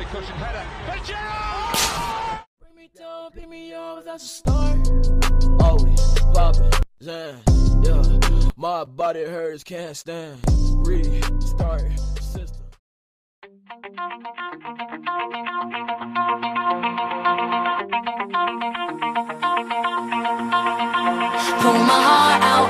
Beautifully cushioned header. Bring me down, me up, that's a start. Always popping, Zan, yeah. My body hurts, can't stand. Restart system.